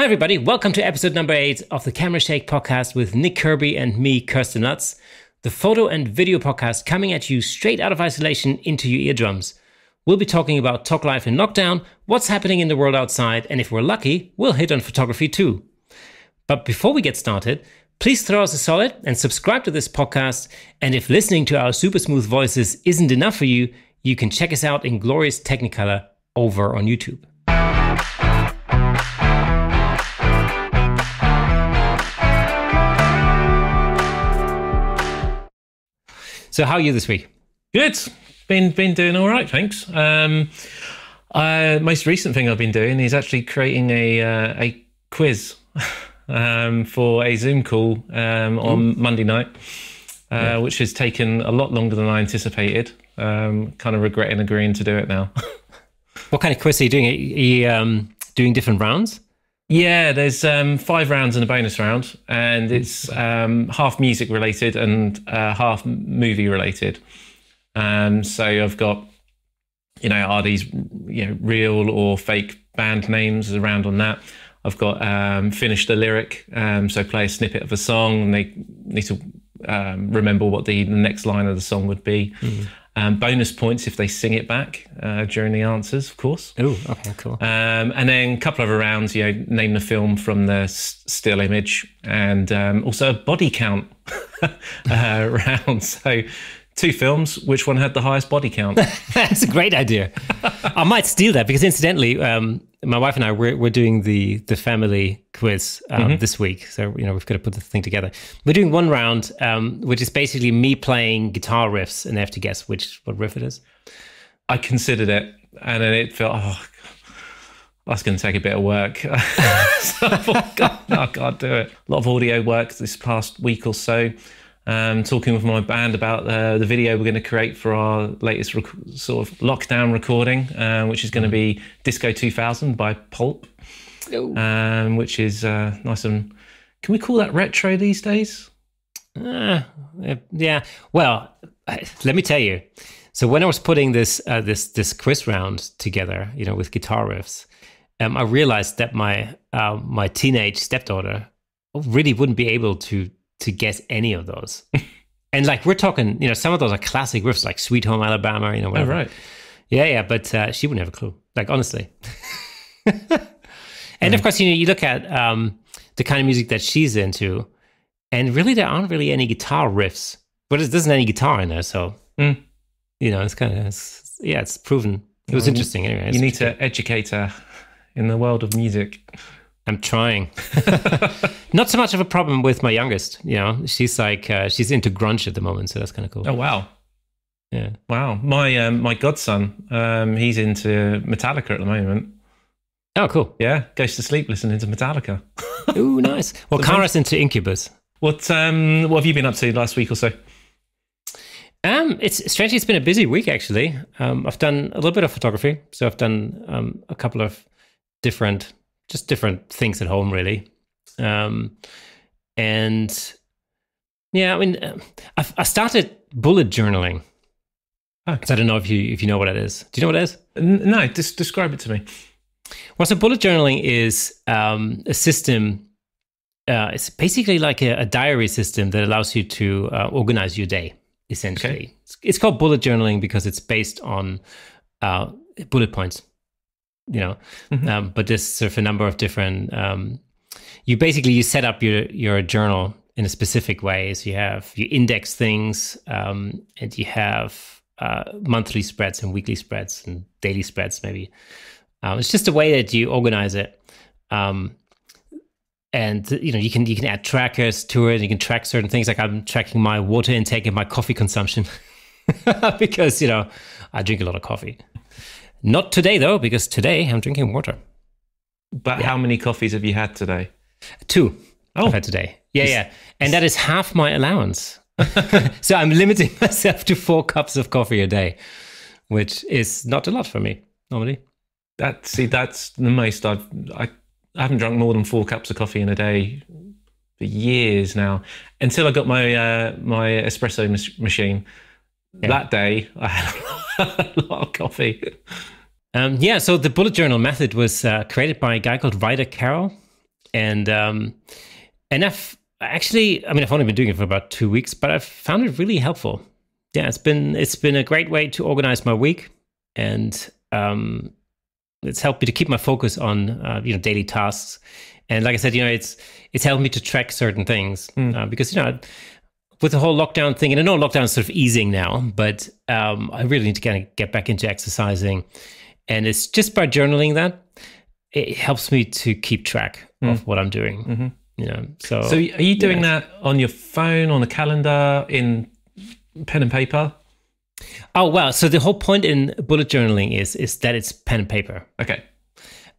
Hi, everybody. Welcome to episode number eight of the Camera Shake podcast with Nick Kirby and me, Kersten Lutz, the photo and video podcast coming at you straight out of isolation into your eardrums. We'll be talking about talk life in lockdown, what's happening in the world outside, and if we're lucky, we'll hit on photography too. But before we get started, please throw us a solid and subscribe to this podcast. And if listening to our super smooth voices isn't enough for you, you can check us out in glorious Technicolor over on YouTube. So, how are you this week? Good. Been been doing all right, thanks. Um, uh, most recent thing I've been doing is actually creating a uh, a quiz um, for a Zoom call um, on Monday night, uh, yeah. which has taken a lot longer than I anticipated. Um, kind of regretting agreeing to do it now. what kind of quiz are you doing? Are you um, doing different rounds? Yeah, there's um, five rounds and a bonus round, and it's um, half music related and uh, half movie related. Um, so I've got, you know, are these you know real or fake band names around on that? I've got um, finish the lyric, um, so play a snippet of a song, and they need to um, remember what the, next line of the song would be. Mm. Um, bonus points if they sing it back uh, during the answers, of course. Oh, okay, cool. Um, and then a couple of rounds, you know, name the film from the still image, and um, also a body count uh, round. So two films. Which one had the highest body count? That's a great idea. I might steal that because, incidentally, um, my wife and I we're, we're doing the the family quiz um, mm-hmm. this week. So you know we've got to put the thing together. We're doing one round, um, which is basically me playing guitar riffs, and they have to guess which what riff it is. I considered it, and then it felt oh. That's going to take a bit of work. so I thought, God, no, I can't do it. A lot of audio work this past week or so um, talking with my band about uh, the video we're going to create for our latest rec- sort of lockdown recording, uh, which is going to be Disco 2000 by Pulp, um, which is uh, nice and. Can we call that retro these days? Uh, yeah. Well, let me tell you. So when I was putting this uh, this this quiz round together, you know, with guitar riffs, um, I realized that my uh, my teenage stepdaughter really wouldn't be able to to get any of those. and like we're talking, you know, some of those are classic riffs like Sweet Home Alabama, you know, whatever. Oh, right. Yeah, yeah, but uh, she wouldn't have a clue. Like honestly. and yeah. of course, you know, you look at um, the kind of music that she's into, and really there aren't really any guitar riffs. But there isn't any guitar in there, so mm. you know, it's kind of it's, yeah, it's proven. It was well, interesting. Anyway, you need to educate her in the world of music. I'm trying. Not so much of a problem with my youngest. You know, she's like uh, she's into grunge at the moment, so that's kind of cool. Oh wow, yeah, wow. My um, my godson, um, he's into Metallica at the moment. Oh, cool. Yeah, goes to sleep listening to Metallica. Ooh, nice. Well, Kara's into Incubus. What um, what have you been up to last week or so? Um, it's strangely, it's been a busy week actually. Um, I've done a little bit of photography, so I've done um, a couple of different just different things at home, really. Um, and yeah, I mean, uh, I, I started bullet journaling. Because I don't know if you if you know what it is. Do you know what it is? No, just describe it to me. Well, so bullet journaling is um, a system. Uh, it's basically like a, a, diary system that allows you to uh, organize your day. Essentially, okay. it's, it's, called bullet journaling because it's based on uh, bullet points you know mm-hmm. um, but there's sort of a number of different um, you basically you set up your your journal in a specific way. So you have you index things um, and you have uh, monthly spreads and weekly spreads and daily spreads maybe. Um, it's just a way that you organize it. Um, and you know you can you can add trackers to it you can track certain things. Like i'm tracking my water intake and my coffee consumption because you know i drink a lot of coffee not today, though, because today I'm drinking water. But yeah. how many coffees have you had today? Two. Oh. I've had today. Yeah, yeah. And that is half my allowance. so I'm limiting myself to four cups of coffee a day, which is not a lot for me normally. That see, that's the most I've I, I haven't drunk more than four cups of coffee in a day for years now. Until I got my uh, my espresso machine. Yeah. That day, I had a lot of coffee. Um, yeah, so the bullet journal method was uh, created by a guy called Ryder Carroll. and um, and I've actually, I mean, I've only been doing it for about two weeks, but I've found it really helpful. Yeah, it's been it's been a great way to organize my week, and um, it's helped me to keep my focus on uh, you know daily tasks. And like I said, you know, it's it's helped me to track certain things mm. uh, because you know with the whole lockdown thing, and I know lockdown is sort of easing now, but um, I really need to kind of get back into exercising. And it's just by journaling that it helps me to keep track mm. of what I'm doing. Mm-hmm. You know, so so are you doing yeah. that on your phone, on a calendar, in pen and paper? Oh well, so the whole point in bullet journaling is is that it's pen and paper. Okay.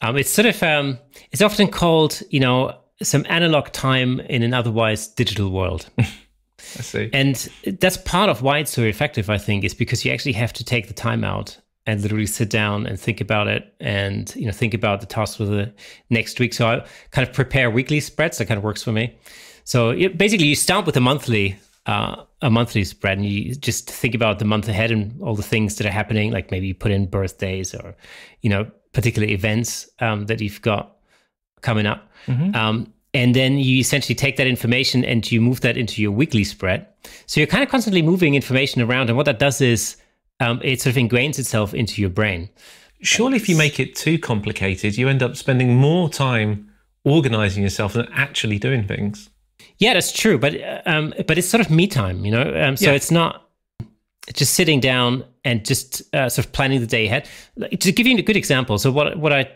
Um, it's sort of um, it's often called you know some analog time in an otherwise digital world. I see. And that's part of why it's so effective, I think, is because you actually have to take the time out and literally sit down and think about it and you know think about the tasks for the next week. So I kind of prepare weekly spreads. That kind of works for me. So it, basically, you start with a monthly uh, a monthly spread and you just think about the month ahead and all the things that are happening. Like maybe you put in birthdays or you know particular events um, that you've got coming up. Mm-hmm. Um, and then you essentially take that information and you move that into your weekly spread. So you're kind of constantly moving information around. And what that does is um, it sort of ingrains itself into your brain. Surely, if you make it too complicated, you end up spending more time organizing yourself than actually doing things. Yeah, that's true. But um, but it's sort of me time, you know. Um, so yeah. it's not just sitting down and just uh, sort of planning the day ahead. To give you a good example, so what what I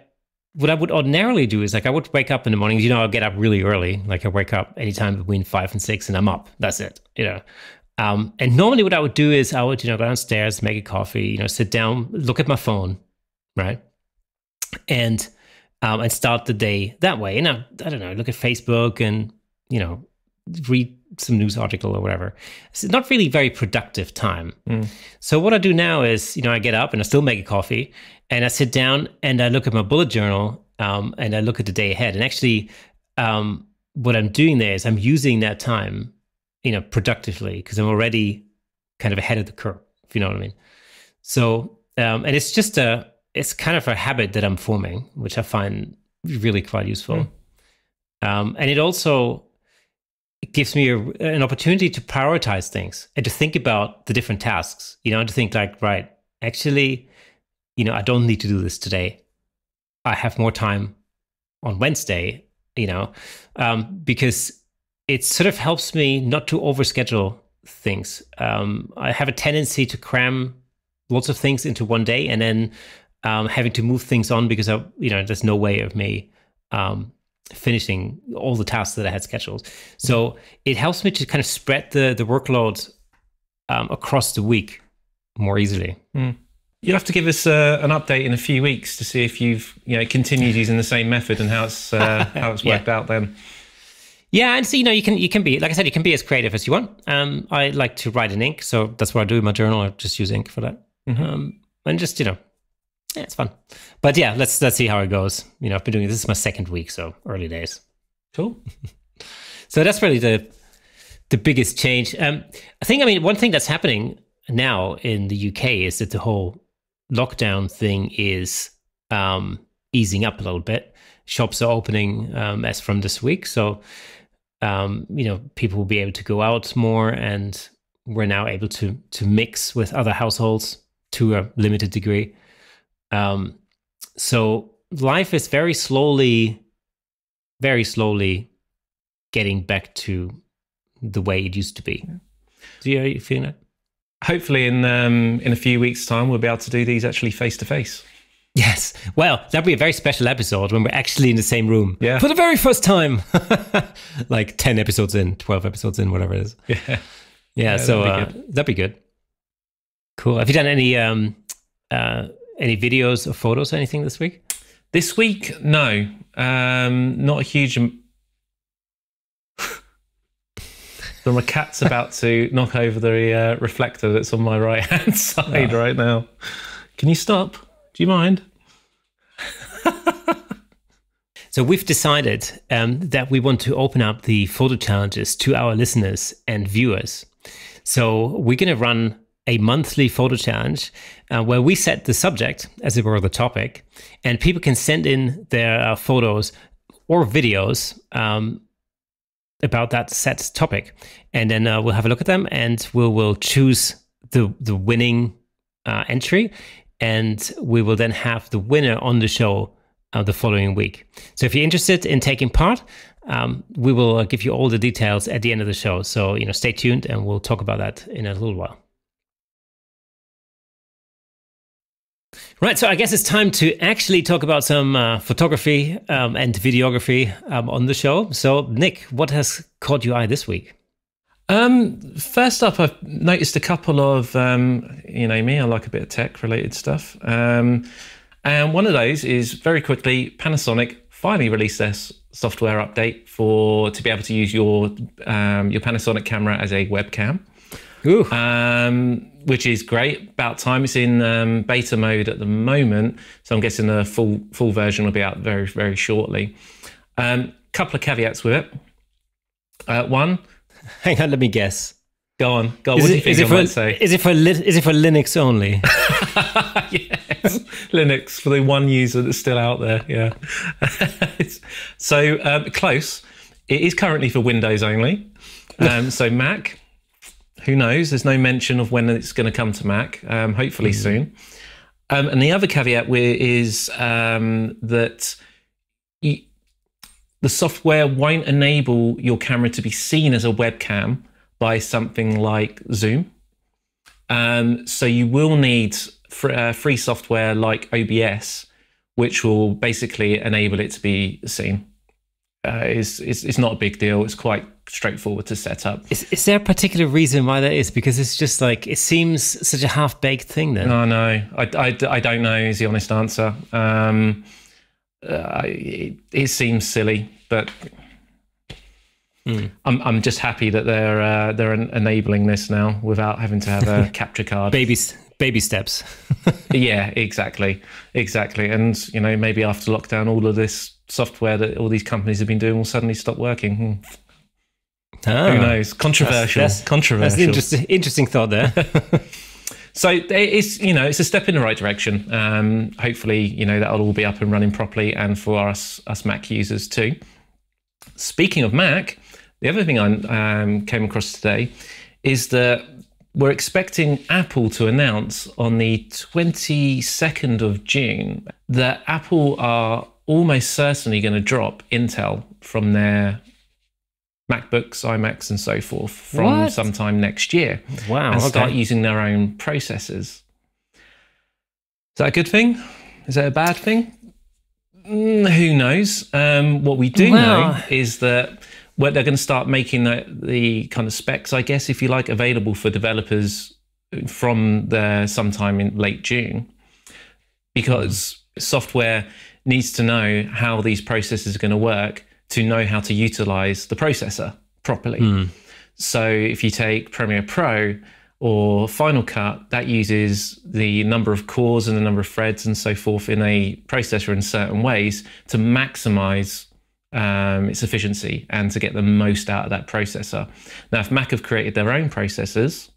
what I would ordinarily do is like I would wake up in the mornings. You know, I'll get up really early. Like I wake up anytime between five and six, and I'm up. That's it. You know. Um, and normally, what I would do is I would, you know, go downstairs, make a coffee, you know, sit down, look at my phone, right, and um, and start the day that way. And I, I don't know, look at Facebook and you know, read some news article or whatever. It's not really very productive time. Mm. So what I do now is, you know, I get up and I still make a coffee and I sit down and I look at my bullet journal um, and I look at the day ahead. And actually, um, what I'm doing there is I'm using that time, you know, productively because I'm already kind of ahead of the curve, if you know what I mean. So, um, and it's just a, it's kind of a habit that I'm forming, which I find really quite useful. Mm. and it also it gives me a, an opportunity to prioritize things and to think about the different tasks. You know, to think like, right, actually, you know, I don't need to do this today. I have more time on Wednesday, you know, um, because it sort of helps me not to overschedule things. Um, I have a tendency to cram lots of things into one day and then um, having to move things on because I, you know, there's no way of me um, finishing all the tasks that I had scheduled. So it helps me to kind of spread the the workload um, across the week more easily. Mm. You'll have to give us uh, an update in a few weeks to see if you've you know continued using the same method and how it's uh, how it's worked yeah. out then. Yeah, and so you know you can you can be like I said you can be as creative as you want. Um, I like to write in ink, so that's what I do in my journal. I just use ink for that, mm-hmm. um, and just you know, yeah, it's fun. But yeah, let's let's see how it goes. You know, I've been doing this is my second week, so early days. Cool. so that's really the the biggest change. Um, I think I mean one thing that's happening now in the UK is that the whole lockdown thing is um, easing up a little bit. Shops are opening um, as from this week, so um, you know people will be able to go out more, and we're now able to to mix with other households to a limited degree. Um, so life is very slowly, very slowly getting back to the way it used to be. Do you, are you feeling that? hopefully in um, in a few weeks' time we'll be able to do these actually face to face. Yes. Well, that'd be a very special episode when we're actually in the same room. Yeah. For the very first time. like 10 episodes in, 12 episodes in, whatever it is. Yeah. Yeah. yeah so that'd be, uh, that'd be, good. Cool. Have you done any um, uh, any videos or photos or anything this week? This week, no. Um, not a huge So my cat's about to knock over the uh, reflector that's on my right hand side oh. right now. Can you stop? Do you mind? so we've decided um, that we want to open up the photo challenges to our listeners and viewers. So we're going to run a monthly photo challenge uh, where we set the subject, as it were, the topic, and people can send in their uh, photos or videos um, about that set topic, and then uh, we'll have a look at them, and we will choose the the winning uh, entry, and we will then have the winner on the show uh, the following week. So if you're interested in taking part, um, we will uh, give you all the details at the end of the show. So you know, stay tuned, and we'll talk about that in a little while. Right, so I guess it's time to actually talk about some uh, photography um, and videography um, on the show. So, Nick, what has caught your eye this week? Um, first up, I've noticed a couple of, um, you know me, I like a bit of tech related stuff. Um, and one of those is very quickly Panasonic finally released their software update for to be able to use your um, your Panasonic camera as a webcam. Um, which is great. About time. It's in um, beta mode at the moment, so I'm guessing the full full version will be out very very shortly. A um, couple of caveats with it. Uh, one, hang on, let me guess. Go on, go on. Is what it, do you think is it I for? Is it for is it for Linux only? yes, Linux for the one user that's still out there. Yeah. so um, close. It is currently for Windows only. Um, so Mac, who knows? There's no mention of when it's going to come to Mac. Um, hopefully mm. soon. Um, and the other caveat is um, that you, the software won't enable your camera to be seen as a webcam by something like Zoom. Um, so you will need fr- uh, free software like OBS, which will basically enable it to be seen. Uh, it's, it's, it's not a big deal. It's quite straightforward to set up. Is, is there a particular reason why that is? Because it's just like it seems such a half baked thing. Then no, no, I, I, I don't know. Is the honest answer. Um, uh, it, it seems silly, but Mm. I'm I'm just happy that they're uh, they're enabling this now without having to have a capture card. baby baby steps. yeah, exactly, exactly. And you know, maybe after lockdown, all of this software that all these companies have been doing will suddenly stop working. Hmm. Oh, Who knows? Controversial. That's, that's, Controversial. That's an interesting, interesting thought there. so it's you know it's a step in the right direction. Um, hopefully, you know that'll all be up and running properly, and for us us Mac users too. Speaking of Mac, the other thing I um, came across today is that we're expecting Apple to announce on the 22nd of June that Apple are almost certainly going to drop Intel from their MacBooks, iMacs, and so forth from what? sometime next year. Wow. And start using their own processors. Is that a good thing? Is that a bad thing? Mm, who knows? Um, what we do know is that what they're going to start making the, the kind of specs, I guess, if you like, available for developers from there sometime in late June, because mm. software needs to know how these processes are going to work to know how to utilize the processor properly. Mm. So if you take Premiere Pro or Final Cut, that uses the number of cores and the number of threads and so forth in a processor in certain ways to maximize um, its efficiency and to get the most out of that processor. Now, if Mac have created their own processors,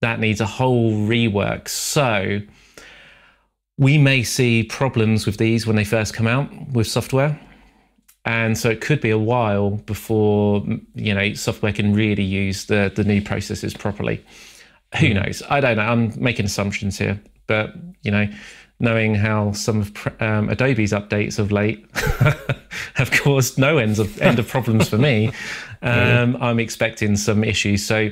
that needs a whole rework. So we may see problems with these when they first come out with software. And so it could be a while before you know software can really use the the new processes properly. Who hmm. knows? I don't know. I'm making assumptions here. But you know knowing how some of um, adobe's updates of late have caused no ends of end of problems for me um, i'm expecting some issues. So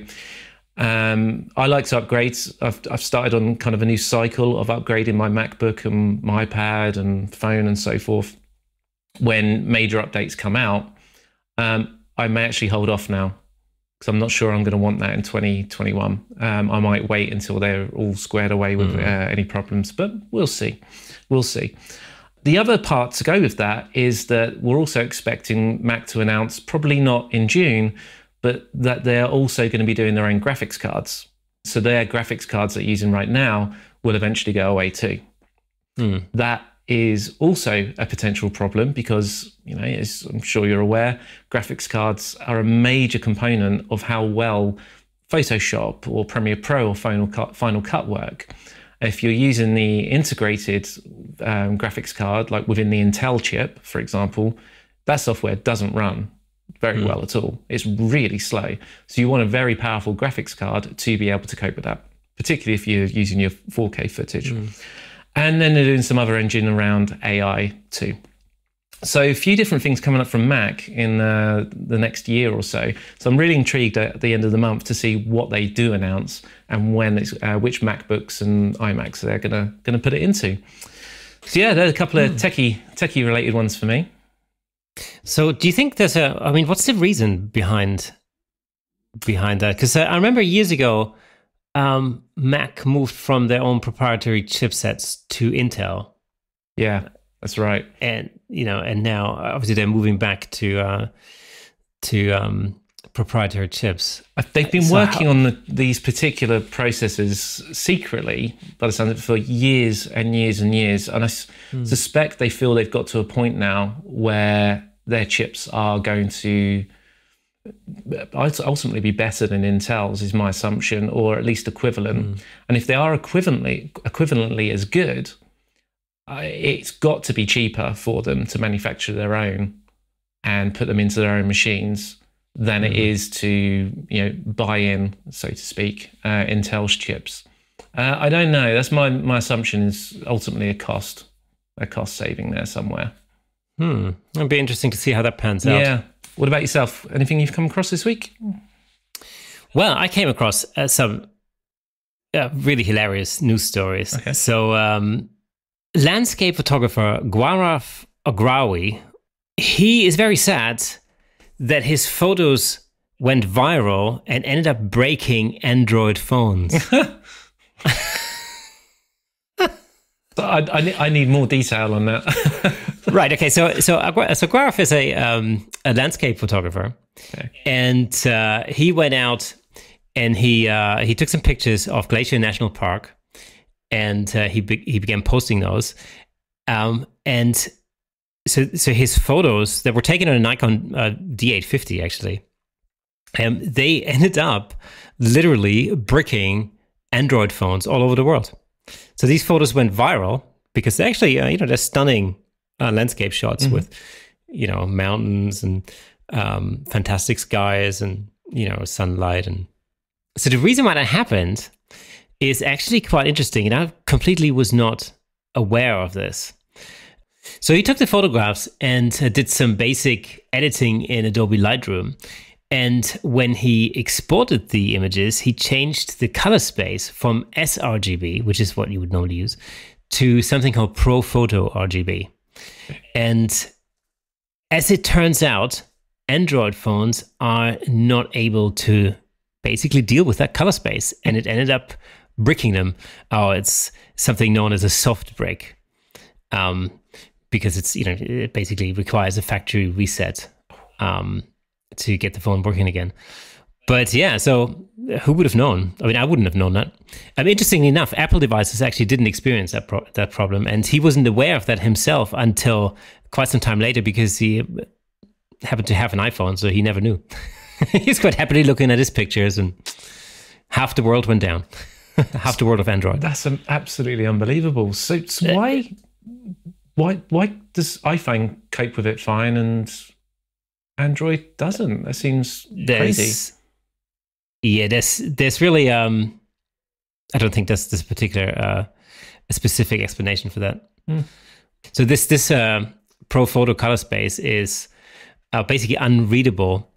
um, I like to upgrade. I've, I've started on kind of a new cycle of upgrading my MacBook and my iPad and phone and so forth when major updates come out, um, I may actually hold off now because I'm not sure I'm going to want that in 2021. Um, I might wait until they're all squared away with mm. uh, any problems, but we'll see. We'll see. The other part to go with that is that we're also expecting Mac to announce, probably not in June, but that they're also going to be doing their own graphics cards. So their graphics cards that they're using right now will eventually go away too. Mm. That is also a potential problem because, you know, as I'm sure you're aware, graphics cards are a major component of how well Photoshop or Premiere Pro or Final Cut, Final Cut work. If you're using the integrated um, graphics card, like within the Intel chip, for example, that software doesn't run very well at all. It's really slow. So you want a very powerful graphics card to be able to cope with that, particularly if you're using your 4K footage. And then they're doing some other engine around AI too. So a few different things coming up from Mac in uh, the next year or so. So I'm really intrigued at the end of the month to see what they do announce and when it's uh, which MacBooks and iMacs they're gonna gonna put it into. So yeah, there's a couple of techie techie related ones for me. So, do you think there's a? I mean, what's the reason behind behind that? Because I remember years ago, um, Mac moved from their own proprietary chipsets to Intel, Yeah, that's right. and you know, and now obviously they're moving back to uh, to um, proprietary chips. Uh, They've been So working how- on the, these particular processes secretly, by the sound of it, for years and years and years. And I s- suspect they feel they've got to a point now where their chips are going to ultimately be better than Intel's, is my assumption, or at least equivalent. And if they are equivalently equivalently as good, it's got to be cheaper for them to manufacture their own and put them into their own machines than it is to you know buy in, so to speak, uh, Intel's chips. Uh, I don't know. That's my my assumption is ultimately a cost, a cost saving there somewhere. Hmm, it'd be interesting to see how that pans out. Yeah. What about yourself? Anything you've come across this week? Well, I came across uh, some uh, really hilarious news stories. Okay. So, um, landscape photographer Gaurav Agrawal, he is very sad that his photos went viral and ended up breaking Android phones. I, I, I need more detail on that. right. Okay. So, so, Agra- so Gaurav is a um, a landscape photographer, Okay. and uh, he went out and he uh, he took some pictures of Glacier National Park, and uh, he be- he began posting those, um, and so so his photos that were taken on a Nikon uh, D850 actually, um, they ended up literally bricking Android phones all over the world. So these photos went viral because they actually, uh, you know, they're stunning uh, landscape shots with, you know, mountains and um, fantastic skies and you know sunlight and. So the reason why that happened is actually quite interesting, and I completely was not aware of this. So he took the photographs and uh, did some basic editing in Adobe Lightroom. And when he exported the images, he changed the color space from sRGB, which is what you would normally use, to something called Pro Photo RGB. And as it turns out, Android phones are not able to basically deal with that color space. And it ended up bricking them. Oh, it's something known as a soft brick. Um, because it's, you know, it basically requires a factory reset. Um, to get the phone working again. But yeah, so who would have known? I mean, I wouldn't have known that. I mean, interestingly enough, Apple devices actually didn't experience that pro- that problem, and he wasn't aware of that himself until quite some time later because he happened to have an iPhone, so he never knew. He's quite happily looking at his pictures, and half the world went down. half the world of Android. That's um, absolutely unbelievable. So, so why, why, why does iPhone cope with it fine and Android doesn't? That seems crazy. Yeah, there's there's really um, I don't think there's this particular uh, a specific explanation for that. Hmm. So this this uh, Pro Photo color space is uh, basically unreadable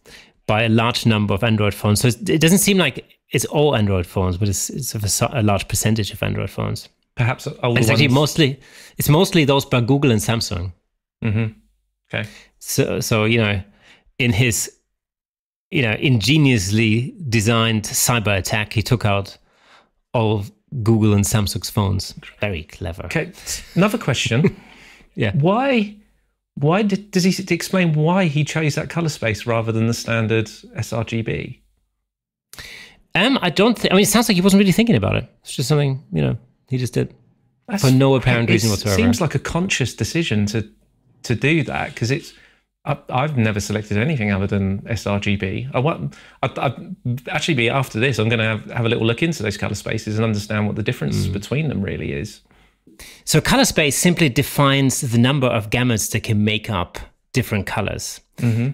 by a large number of Android phones. So it doesn't seem like it's all Android phones, but it's it's a, a large percentage of Android phones. Perhaps older And it's actually ones. mostly it's mostly those by Google and Samsung. Mm-hmm. Okay. So, so you know, in his, you know, ingeniously designed cyber attack, he took out all of Google and Samsung's phones. Very clever. Okay. Another question. Yeah. Why? Why did, does he explain why he chose that color space rather than the standard sRGB? Um, I don't. Th- I mean, it sounds like he wasn't really thinking about it. It's just something you know he just did. That's- For no apparent reason whatsoever. It seems like a conscious decision to to do that because it's I, I've never selected anything other than sRGB. I want, I'd, I'd actually be after this. I'm going to have, have a little look into those color spaces and understand what the difference between them really is. So color space simply defines the number of gamuts that can make up different colors.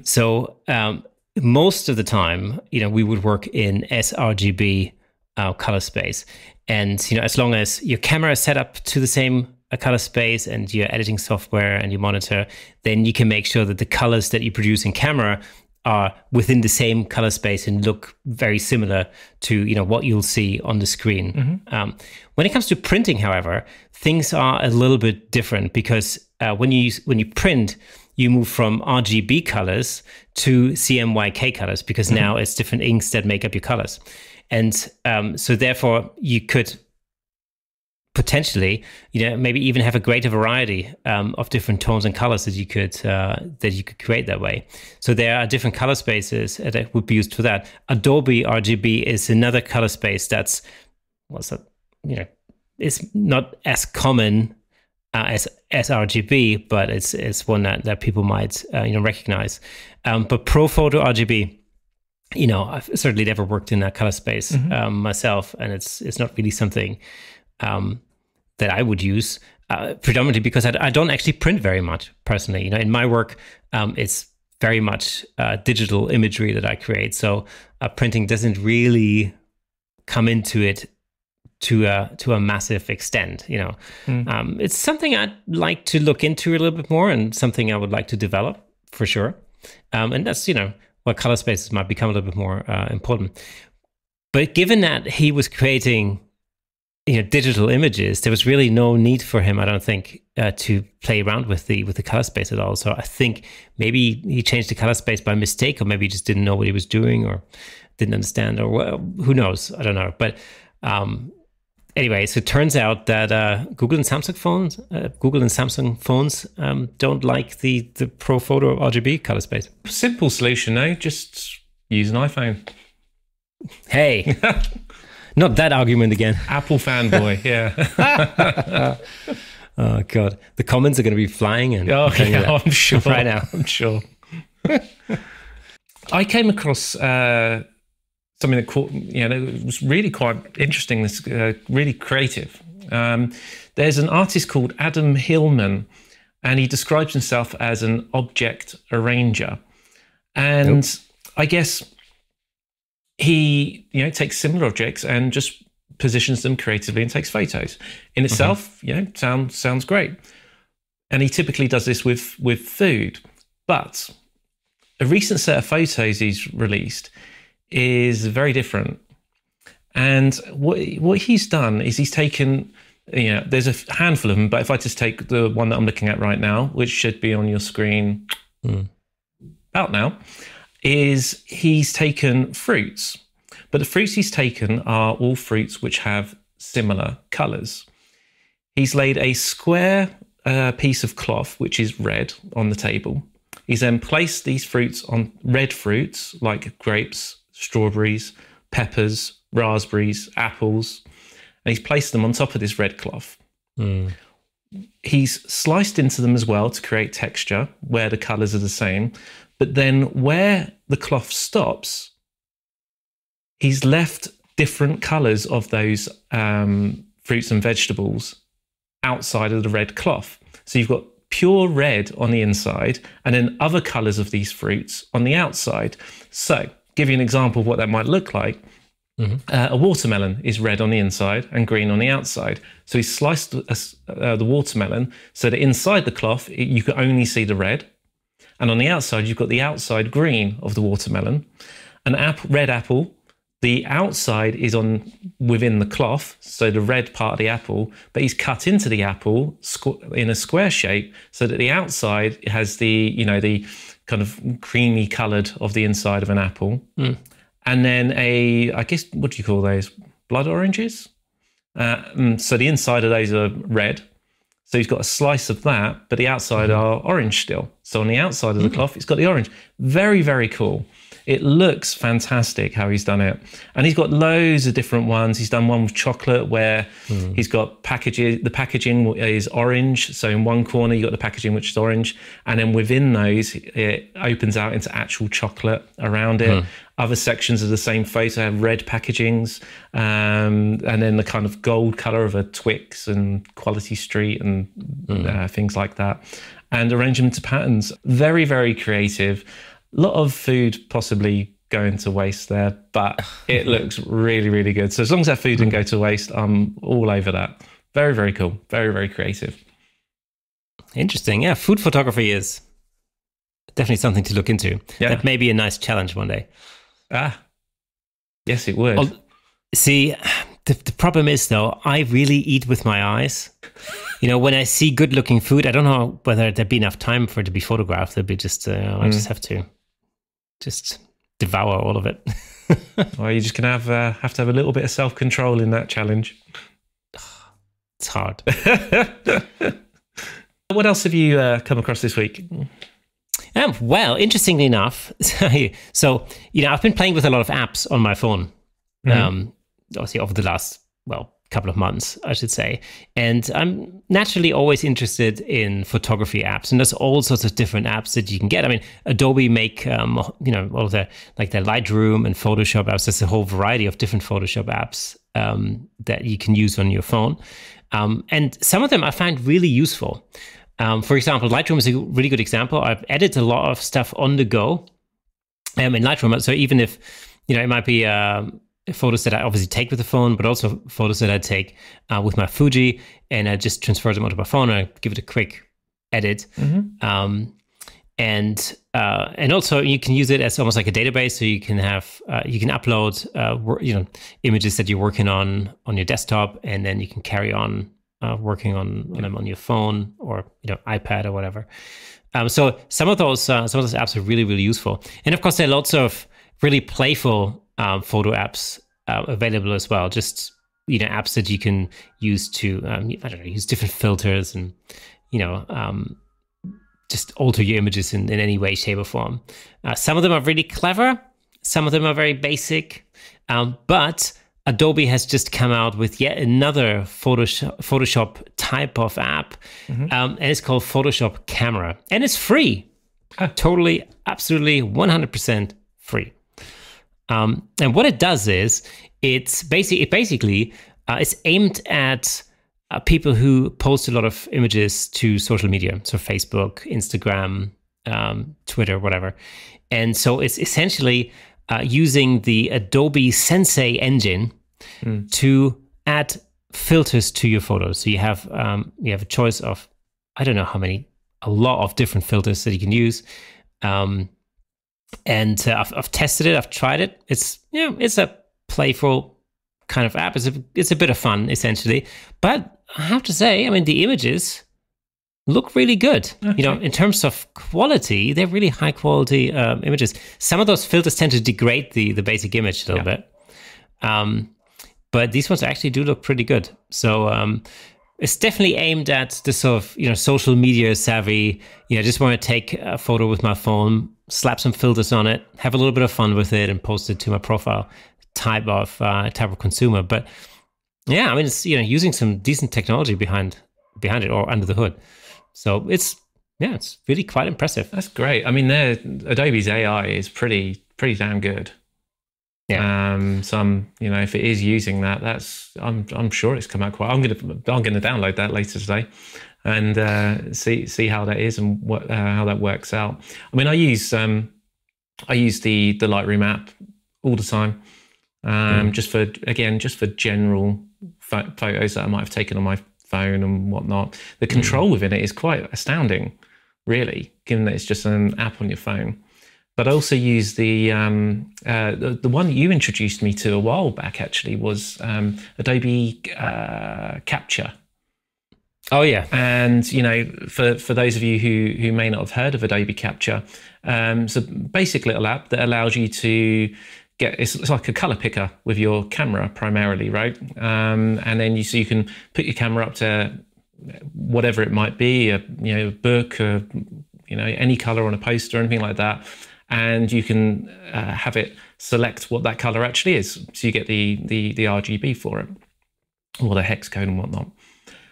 So um, most of the time, you know, we would work in sRGB uh, color space, and you know, as long as your camera is set up to the same uh, color space and your editing software and your monitor, then you can make sure that the colors that you produce in camera are within the same color space and look very similar to you know what you'll see on the screen. Um, when it comes to printing, however, things are a little bit different because uh, when you use, when you print, you move from RGB colors to CMYK colors because now it's different inks that make up your colors, and um, so therefore you could potentially, you know, maybe even have a greater variety um, of different tones and colors that you could uh, that you could create that way. So there are different color spaces that would be used for that. Adobe RGB is another color space that's what's that? You know, it's not as common uh, as as RGB, but it's it's one that that people might uh, you know recognize. Um, but ProPhoto RGB you know, I've certainly never worked in that color space um, myself, and it's it's not really something um, that I would use uh, predominantly because I, I, don't actually print very much personally. You know, in my work, um, it's very much uh, digital imagery that I create, so uh, printing doesn't really come into it to a to a massive extent. You know, um, it's something I'd like to look into a little bit more, and something I would like to develop for sure. Um, and that's you know where color spaces might become a little bit more uh, important. But given that he was creating you know digital images there was really no need for him i don't think uh, to play around with the with the color space at all. So i think maybe he changed the color space by mistake or maybe he just didn't know what he was doing or didn't understand or well, who knows? I don't know. But um anyway so it turns out that uh, google and samsung phones uh, google and samsung phones um, don't like the the pro photo rgb color space. Simple solution, no? Just use an iPhone. hey not that argument again Apple fanboy, yeah. oh god the comments are going to be flying and Oh, I'm yeah, I'm sure. right now I'm sure. I came across uh, something that caught, you know, was really quite interesting. This uh, really creative. Um, there's an artist called Adam Hillman, and he describes himself as an object arranger. And I guess he, you know, takes similar objects and just positions them creatively and takes photos. In mm-hmm. itself, you know, sounds sounds great. And he typically does this with with food. But a recent set of photos he's released is very different. And what what he's done is he's taken, you know, there's a handful of them, but if I just take the one that I'm looking at right now, which should be on your screen hmm. about now, is he's taken fruits. But the fruits he's taken are all fruits which have similar colours. He's laid a square uh, piece of cloth, which is red, on the table. He's then placed these fruits on red fruits like grapes, strawberries, peppers, raspberries, apples, and he's placed them on top of this red cloth. He's sliced into them as well to create texture where the colours are the same. But then where the cloth stops, he's left different colours of those um, fruits and vegetables outside of the red cloth. So you've got pure red on the inside and then other colours of these fruits on the outside. So, give you an example of what that might look like. Uh, a watermelon is red on the inside and green on the outside. So he sliced uh, the watermelon so that inside the cloth it, you could only see the red, and on the outside you've got the outside green of the watermelon. An apple, red apple, the outside is on within the cloth, so the red part of the apple, but he's cut into the apple squ- in a square shape so that the outside has the you know the kind of creamy coloured of the inside of an apple, and then a I guess what do you call those blood oranges? Uh, mm, so the inside of those are red. So he's got a slice of that, but the outside mm-hmm. are orange still. So on the outside of the mm-hmm. cloth, it's got the orange. Very, very cool. It looks fantastic how he's done it, and he's got loads of different ones. He's done one with chocolate where mm. he's got packages. The packaging is orange, so in one corner you've got the packaging which is orange, and then within those it opens out into actual chocolate around it. Mm. Other sections of the same photo have red packagings, um, and then the kind of gold color of a Twix and Quality Street and mm. uh, things like that, and arrange them into patterns. Very, very creative. A lot of food possibly going to waste there, but it looks really, really good. So as long as that food didn't go to waste, I'm all over that. Very, very cool. Very, very creative. Interesting. Yeah, food photography is definitely something to look into. Yeah. That may be a nice challenge one day. Ah, yes, it would. Well, see, the, the problem is though, I really eat with my eyes. You know, when I see good looking food, I don't know whether there'd be enough time for it to be photographed. There'd be just, uh, mm. I just have to just devour all of it. well, you're just gonna have uh, have to have a little bit of self control in that challenge. It's hard. what else have you uh, come across this week? Um, well, interestingly enough, so you know, I've been playing with a lot of apps on my phone. Mm-hmm. Um, obviously, over the last well couple of months, I should say, and I'm naturally always interested in photography apps, and there's all sorts of different apps that you can get. I mean, Adobe make um, you know all the like their Lightroom and Photoshop apps. There's a whole variety of different Photoshop apps um, that you can use on your phone, um, and some of them I find really useful. Um, for example, Lightroom is a really good example. I've edited a lot of stuff on the go um, in Lightroom. So even if, you know, it might be um, photos that I obviously take with the phone, but also photos that I take uh, with my Fuji and I just transfer them onto my phone and I give it a quick edit. Mm-hmm. Um, and uh, and also you can use it as almost like a database, so you can have uh, you can upload uh, you know images that you're working on on your desktop, and then you can carry on uh, working on, on them on your phone or you know iPad or whatever. Um, so some of those uh, some of those apps are really really useful, and of course there are lots of really playful um, photo apps uh, available as well. Just you know apps that you can use to um, I don't know use different filters and you know um, just alter your images in, in any way, shape, or form. Uh, some of them are really clever. Some of them are very basic, um, but Adobe has just come out with yet another Photoshop, Photoshop type of app, mm-hmm. um, and it's called Photoshop Camera, and it's free, totally, absolutely, one hundred percent free. Um, and what it does is it's basically it basically uh, it's aimed at uh, people who post a lot of images to social media, so Facebook, Instagram, um, Twitter, whatever. And so it's essentially uh, using the Adobe Sensei engine mm. to add filters to your photos. So you have um, you have a choice of I don't know how many, a lot of different filters that you can use. Um, and uh, I've, I've tested it. I've tried it. It's you know it's a playful kind of app. It's a it's a bit of fun essentially. But I have to say, I mean, the images look really good. Okay. You know, in terms of quality, they're really high quality um, images. Some of those filters tend to degrade the the basic image a little yeah. bit. Um, but these ones actually do look pretty good. So um, it's definitely aimed at the sort of you know social media savvy. You know, just want to take a photo with my phone, slap some filters on it, have a little bit of fun with it, and post it to my profile. Type of uh, type of consumer, but yeah, I mean, it's you know using some decent technology behind behind it or under the hood. So it's yeah, it's really quite impressive. That's great. I mean, Adobe's AI is pretty pretty damn good. Yeah. Um, so I'm, you know, if it is using that, that's I'm I'm sure it's come out quite. I'm gonna I'm gonna download that later today, and uh, see see how that is and what uh, how that works out. I mean, I use um, I use the the Lightroom app all the time, um, mm. just for again just for general ph- photos that I might have taken on my phone and whatnot. The control mm. within it is quite astounding, really, given that it's just an app on your phone but I also use the, um, uh, the, the one that you introduced me to a while back. Actually, was um, Adobe uh, Capture. Oh yeah, and you know, for for those of you who who may not have heard of Adobe Capture, um, it's a basic little app that allows you to get it's, it's like a color picker with your camera primarily, right? Um, and then you so you can put your camera up to whatever it might be, a you know book, a, you know any color on a poster or anything like that, and you can uh, have it select what that color actually is. So you get the the the RGB for it, or the hex code and whatnot.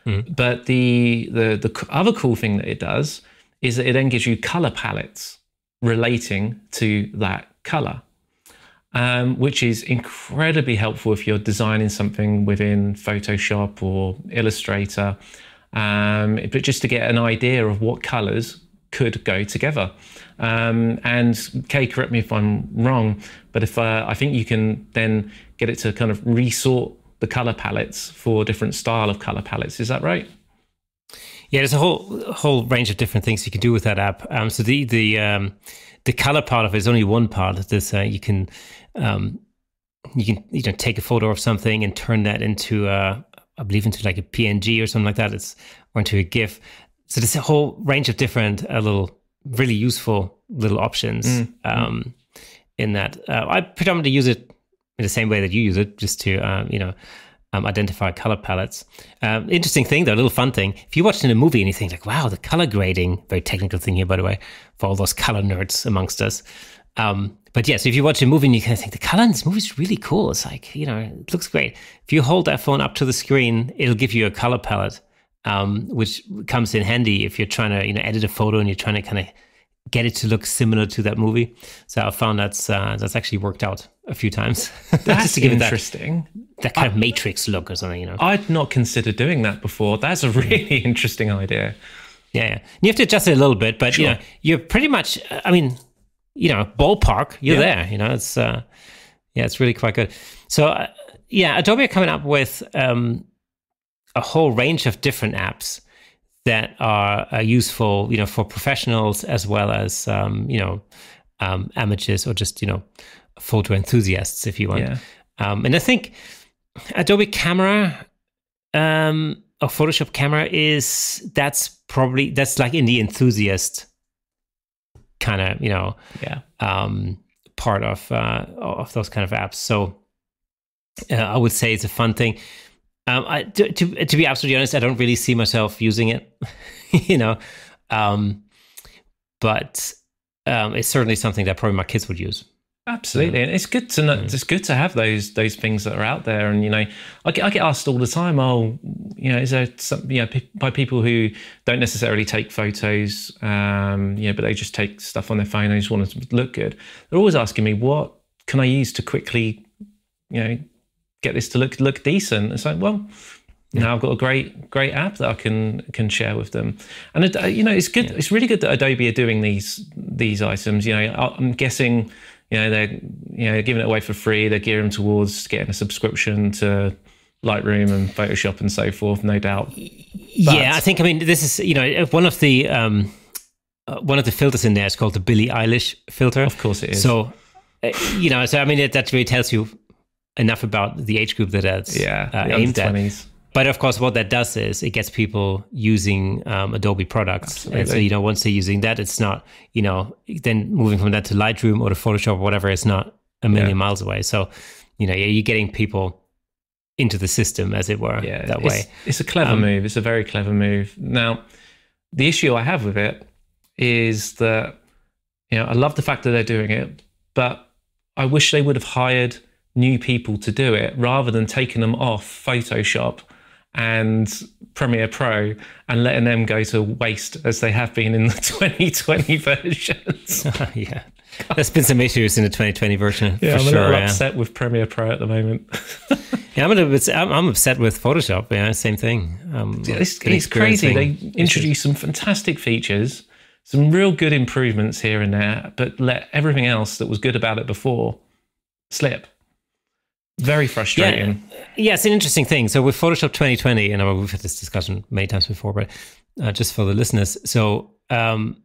Mm. But the the the other cool thing that it does is that it then gives you color palettes relating to that color. Um, which is incredibly helpful if you're designing something within Photoshop or Illustrator, um, but just to get an idea of what colors could go together. Um, and Kay, correct me if I'm wrong, but if uh, I think you can then get it to kind of resort the color palettes for different style of color palettes. Is that right? Yeah, there's a whole whole range of different things you can do with that app. Um, so the the um, the color part of it is only one part. This uh, you can um, you can you know take a photo of something and turn that into uh, I believe into like a PNG or something like that. It's or into a GIF. So there's a whole range of different uh, little really useful little options mm. um, in that. Uh, I predominantly use it in the same way that you use it, just to um, you know um, identify color palettes. Um, interesting thing, though, a little fun thing. If you watch in a movie and you think like, "Wow, the color grading," very technical thing here, by the way, for all those color nerds amongst us. Um, but yes, if you watch a movie and you kind of think the color in this movie is really cool, it's like you know, it looks great. If you hold that phone up to the screen, it'll give you a color palette, um, which comes in handy if you're trying to you know edit a photo and you're trying to kind of get it to look similar to that movie. So I found that's uh, that's actually worked out a few times. That's Just to give interesting. It that, that kind I, of matrix look or something, you know. I'd not considered doing that before. That's a really interesting idea. Yeah, yeah. You have to adjust it a little bit, but sure. you know, you're pretty much. I mean, you know, ballpark. You're yeah. there. You know, it's uh, yeah, it's really quite good. So uh, yeah, Adobe are coming up with um, a whole range of different apps that are uh, useful, you know, for professionals as well as um, you know um, amateurs or just you know photo enthusiasts, if you want. Yeah. Um, and I think Adobe Camera um, or Photoshop Camera is that's probably that's like in the enthusiast kind of you know yeah um, part of uh, of those kind of apps. So uh, I would say it's a fun thing. Um, I, to, to, to be absolutely honest, I don't really see myself using it, you know, um, but um, it's certainly something that probably my kids would use. Absolutely, and it's good to know. Mm. It's good to have those those things that are out there. And you know, I get, I get asked all the time, "Oh, you know, is there some you know by people who don't necessarily take photos, um, you know, but they just take stuff on their phone and just want it to look good." They're always asking me, "What can I use to quickly, you know, get this to look look decent. It's like, well, yeah. now I've got a great great app that I can can share with them, and uh, you know, it's good. Yeah. It's really good that Adobe are doing these these items. You know, I'm guessing, you know, they're you know giving it away for free. They're gearing towards getting a subscription to Lightroom and Photoshop and so forth, no doubt. But, yeah, I think I mean this is you know one of the um, uh, one of the filters in there is called the Billie Eilish filter. Of course, it is. So uh, you know, so I mean it, that really tells you enough about the age group that that's yeah, uh, aimed at. But of course, what that does is it gets people using um, Adobe products. Absolutely. And so, you know, once they're using that, it's not, you know, then moving from that to Lightroom or to Photoshop or whatever, it's not a million yeah. miles away. So, you know, you're getting people into the system, as it were, yeah, that it's, way. It's a clever um, move. It's a very clever move. Now, the issue I have with it is that, you know, I love the fact that they're doing it, but I wish they would have hired – new people to do it rather than taking them off Photoshop and Premiere Pro and letting them go to waste as they have been in the 2020 versions. yeah. There's been some issues in the 2020 version. Yeah, I'm sure, a little yeah. upset with Premiere Pro at the moment. yeah, I'm, a little bit, I'm, I'm, upset with Photoshop. Yeah, same thing. Um, it's, it's crazy. They introduced some fantastic features, some real good improvements here and there, but let everything else that was good about it before slip. Very frustrating. Yeah, yeah, it's an interesting thing. So with Photoshop 2020, and we've had this discussion many times before, but uh, just for the listeners, so um,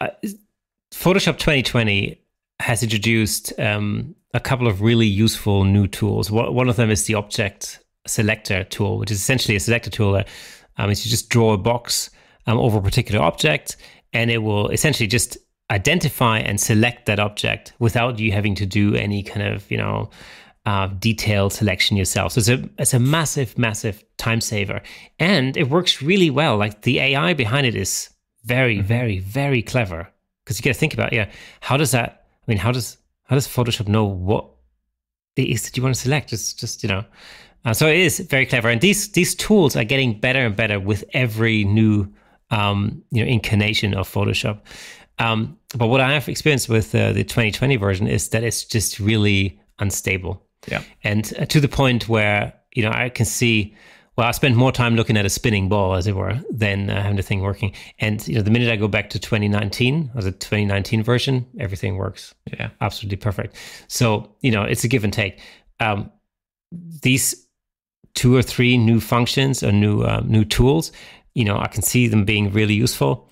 uh, Photoshop 2020 has introduced um, a couple of really useful new tools. One of them is the object selector tool, which is essentially a selector tool that um, is you just draw a box um, over a particular object, and it will essentially just identify and select that object without you having to do any kind of you know uh, detailed selection yourself. So it's a it's a massive, massive time saver, and it works really well. Like the AI behind it is very, mm-hmm. very, very clever. because you got to think about yeah, how does that? I mean, how does how does Photoshop know what it is that you want to select? Just just you know, uh, so it is very clever, and these these tools are getting better and better with every new um, you know incarnation of Photoshop. Um, but what I have experienced with uh, the 2020 version is that it's just really unstable. Yeah, and uh, to the point where you know I can see. Well, I spend more time looking at a spinning ball, as it were, than uh, having the thing working. And you know, the minute I go back to 2019 or the 2019 version, everything works. Yeah, absolutely perfect. So you know, it's a give and take. Um, these two or three new functions or new um, new tools, you know, I can see them being really useful.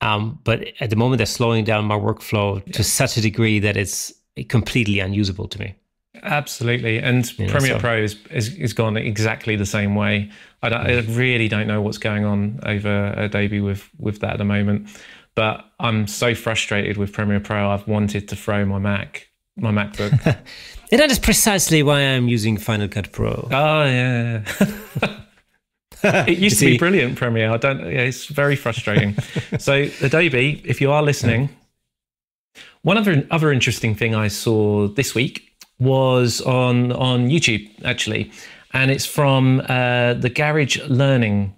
Um, but at the moment, they're slowing down my workflow yeah. to such a degree that it's completely unusable to me. Absolutely, and you know, Premiere so. Pro is, is, is gone exactly the same way. I, I, really don't know what's going on over Adobe with with that at the moment, but I'm so frustrated with Premiere Pro. I've wanted to throw my Mac, my MacBook. and that is precisely why I'm using Final Cut Pro. Oh yeah. it used to be brilliant Premiere. I don't. Yeah, it's very frustrating. so Adobe, if you are listening, one other other interesting thing I saw this week was on on YouTube actually, and it's from uh, the Garage Learning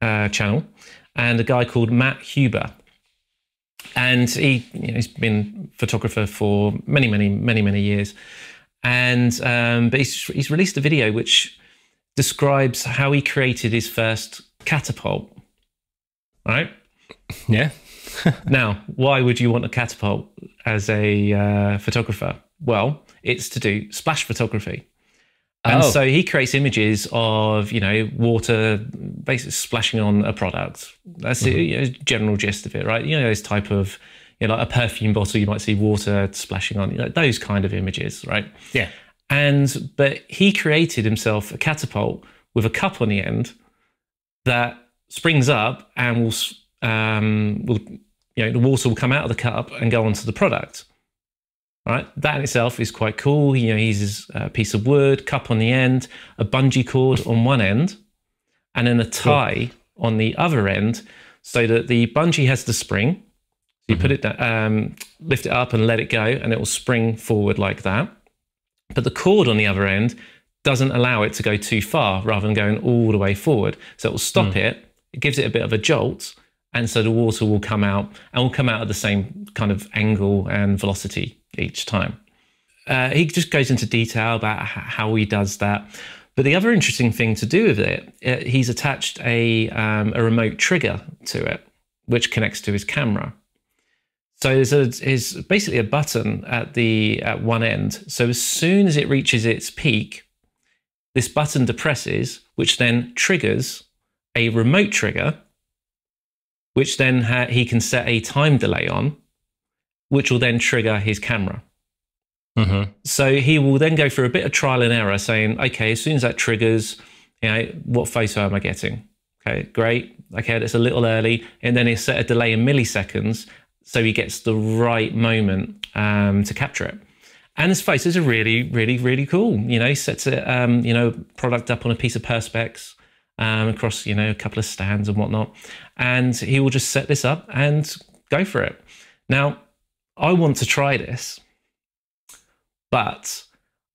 uh, channel, and a guy called Matt Huber, and he you know, he's been photographer for many many many many years, and um, but he's he's released a video which describes how he created his first catapult. Right? Yeah. now, why would you want a catapult as a uh, photographer? Well, it's to do splash photography. And oh. so he creates images of, you know, water basically splashing on a product. That's mm-hmm. the you know, general gist of it, right? You know, this type of, you know, like a perfume bottle, you might see water splashing on, you know, those kind of images, right? Yeah. And, but he created himself a catapult with a cup on the end that springs up and will, um, will, you know, the water will come out of the cup and go onto the product right? That in itself is quite cool. You know, he uses a piece of wood, cup on the end, a bungee cord on one end, and then a tie cool. on the other end, so that the bungee has the spring. So you mm-hmm. put it, um, lift it up, and let it go, and it will spring forward like that. But the cord on the other end doesn't allow it to go too far, rather than going all the way forward. So it will stop mm. it. It gives it a bit of a jolt, and so the water will come out and will come out at the same kind of angle and velocity each time. Uh, he just goes into detail about how he does that. But the other interesting thing to do with it, uh, he's attached a, um, a remote trigger to it, which connects to his camera. So there's, a, there's basically a button at the at one end. So as soon as it reaches its peak, this button depresses, which then triggers a remote trigger, which then he can set a time delay on, which will then trigger his camera. Mm-hmm. So he will then go through a bit of trial and error, saying, "Okay, as soon as that triggers, you know, what photo am I getting? Okay, great. Okay, that's a little early, and then he set a delay in milliseconds, so he gets the right moment um, to capture it. And his photos are really, really, really cool. You know, he sets it, um, you know, product up on a piece of perspex um, across, you know, a couple of stands and whatnot, and he will just set this up and go for it. Now, I want to try this, but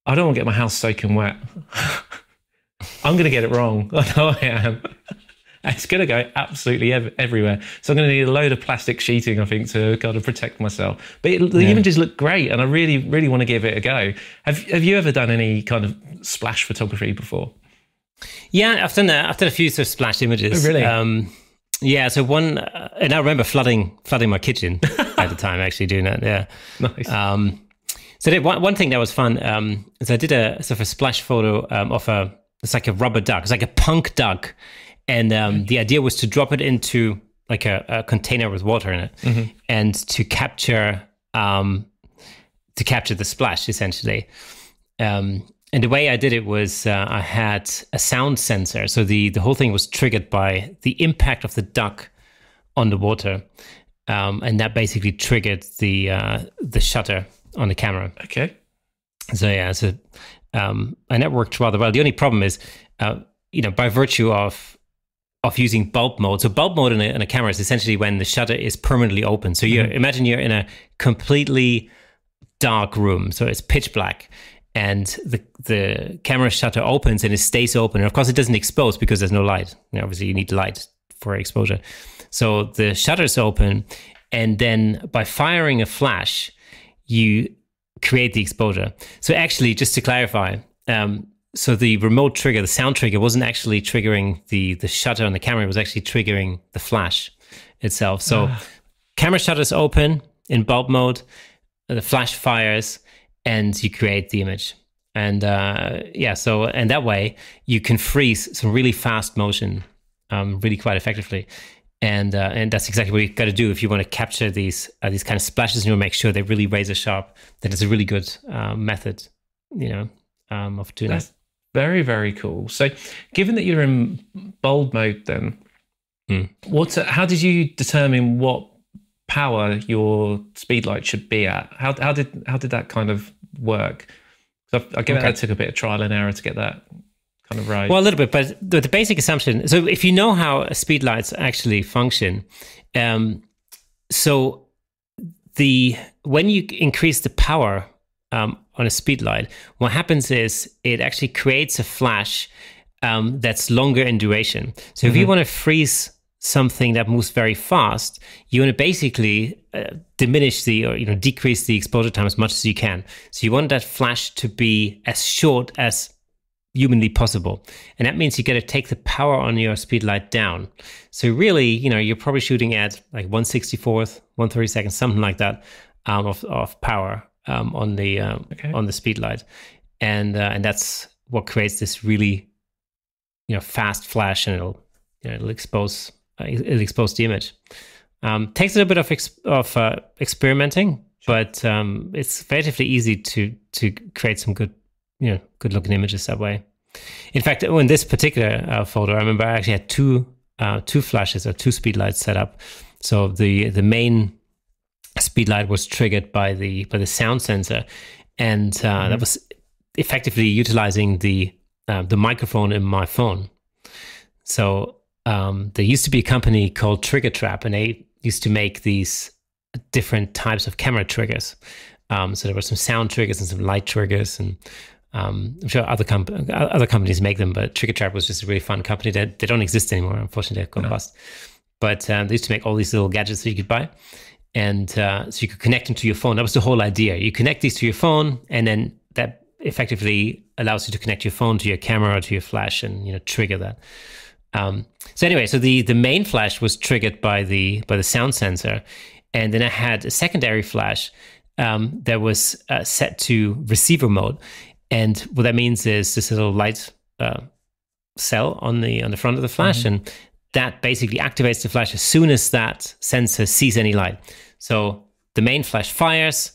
I don't want to get my house soaking wet. I'm going to get it wrong. I know I am. It's going to go absolutely ev- everywhere. So I'm going to need a load of plastic sheeting, I think, to kind of protect myself. But it, the yeah. images look great, and I really, really want to give it a go. Have Have you ever done any kind of splash photography before? Yeah, I've done. A, I've done a few sort of splash images. Oh, really? Um, yeah, so one, uh, and I remember flooding flooding my kitchen at the time, actually doing that. Yeah, nice. Um, so did, one one thing that was fun um, is I did a sort of a splash photo um, of a it's like a rubber duck, it's like a punk duck, and um, the idea was to drop it into like a, a container with water in it, mm-hmm. and to capture um, to capture the splash essentially. Um, and the way I did it was uh, I had a sound sensor. So the, the whole thing was triggered by the impact of the duck on the water. Um, and that basically triggered the uh, the shutter on the camera. Okay. So yeah, so um, and that worked rather well. The only problem is, uh, you know, by virtue of of using bulb mode. So bulb mode in a, in a, camera is essentially when the shutter is permanently open. So you mm-hmm. imagine you're in a completely dark room, so it's pitch black, and the the camera shutter opens and it stays open. And of course, it doesn't expose because there's no light. You know, obviously, you need light for exposure. So the shutter's open, and then by firing a flash, you create the exposure. So actually, just to clarify, um, so the remote trigger, the sound trigger, wasn't actually triggering the the shutter on the camera. It was actually triggering the flash itself. So uh. camera shutters open in bulb mode, the flash fires, and you create the image. And uh, yeah, so and that way you can freeze some really fast motion, um, really quite effectively. And uh, and that's exactly what you got to do if you want to capture these uh, these kind of splashes and you want to make sure they're really razor sharp. Then it's a really good uh, method, you know, um, of doing that's, that. Very, very cool. So, given that you're in bulb mode, then mm. what? How did you determine what power your speed light should be at? How how did how did that kind of work? I, I get okay. that took a bit of trial and error to get that kind of right. Well, a little bit, but the, the basic assumption. So, if you know how speed lights actually function, um, so the when you increase the power um, on a speed light, what happens is it actually creates a flash um, that's longer in duration. So if mm-hmm. you want to freeze something that moves very fast, you want to basically uh, diminish the or you know decrease the exposure time as much as you can. So you want that flash to be as short as humanly possible. And that means you got to take the power on your speed light down. So really, you know, you're probably shooting at like 164th, 132nd, something like that um, of, of power um, on the um, okay. on the speed light, and uh, and that's what creates this really you know fast flash, and it'll you know, it'll expose uh, it'll expose the image. Um, takes a little bit of ex- of uh, experimenting, but um, it's relatively easy to to create some good you know good looking images that way. In fact, in this particular uh, photo, I remember I actually had two uh, two flashes or two speed lights set up. So the the main speedlight was triggered by the by the sound sensor, and uh, mm-hmm. that was effectively utilizing the uh, the microphone in my phone. So um, there used to be a company called Triggertrap, and they used to make these different types of camera triggers. Um, so there were some sound triggers and some light triggers, and um, I'm sure other com- other companies make them, but Triggertrap was just a really fun company. That they, they don't exist anymore, unfortunately, they've gone no. bust. But um, they used to make all these little gadgets that you could buy and uh, so you could connect them to your phone. That was the whole idea. You connect these to your phone, and then that effectively allows you to connect your phone to your camera or to your flash, and you know trigger that. Um, so anyway, so the the main flash was triggered by the by the sound sensor, and then I had a secondary flash um, that was uh, set to receiver mode, and what that means is this little light uh, cell on the on the front of the flash, mm-hmm. and that basically activates the flash as soon as that sensor sees any light. So the main flash fires,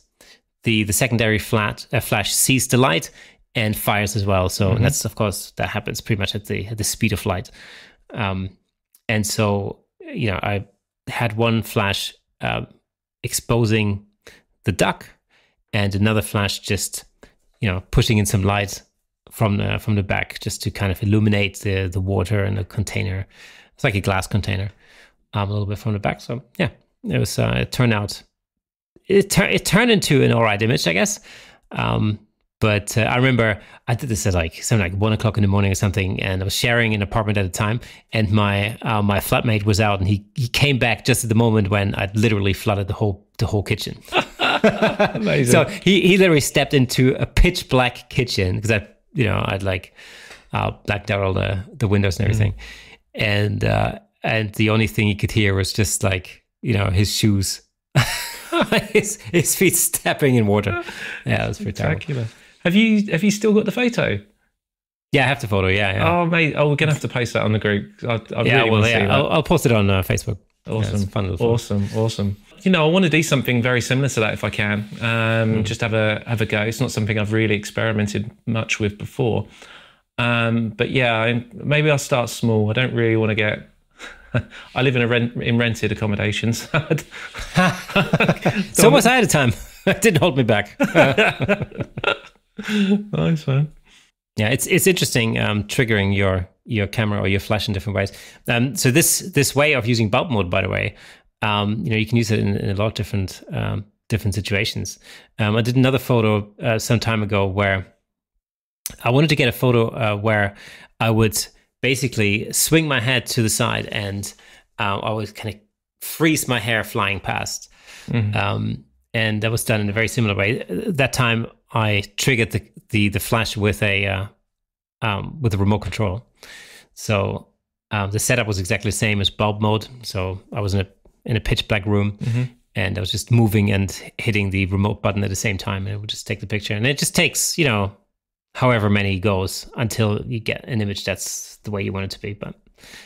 the the secondary flat uh, flash sees the light and fires as well. So mm-hmm. that's of course that happens pretty much at the at the speed of light. Um, and so you know I had one flash uh, exposing the duck, and another flash just you know pushing in some light from the from the back just to kind of illuminate the the water and the container. It's like a glass container, um, a little bit from the back. So yeah, it was uh, it turned out it, tur- it turned into an all right image, I guess. Um, but uh, I remember I did this at like something like one o'clock in the morning or something, and I was sharing an apartment at the time, and my uh, my flatmate was out, and he he came back just at the moment when I'd literally flooded the whole the whole kitchen. Amazing So he he literally stepped into a pitch black kitchen because I you know I'd like uh, blacked out all the the windows and everything, mm. and uh, and the only thing he could hear was just like you know, his shoes, his, his feet stepping in water. Yeah, it was pretty Terrible. Have you have you still got the photo? Yeah, I have the photo. Yeah, yeah. Oh, mate. Oh, we're gonna have to post that on the group. I, I yeah, really well, yeah. I'll, I'll, post it on uh, Facebook. Awesome, yeah, fun awesome, awesome. You know, I want to do something very similar to that if I can. Um, mm. Just have a have a go. It's not something I've really experimented much with before. Um, but yeah, maybe I'll start small. I don't really want to get I live in a rent in rented accommodations. so was I at a time. It didn't hold me back. nice man. Yeah, it's it's interesting um, triggering your your camera or your flash in different ways. Um, so this this way of using bulb mode, by the way, um, you know, you can use it in, in a lot of different um, different situations. Um, I did another photo uh, some time ago where I wanted to get a photo uh, where I would basically swing my head to the side and uh, I would kind of freeze my hair flying past. Mm-hmm. Um, and that was done in a very similar way. That time, I triggered the the, the flash with a uh, um, with a remote control. So um, the setup was exactly the same as bulb mode. So I was in a in a pitch black room, mm-hmm. and I was just moving and hitting the remote button at the same time, and it would just take the picture. And it just takes you know however many goes until you get an image that's the way you want it to be. But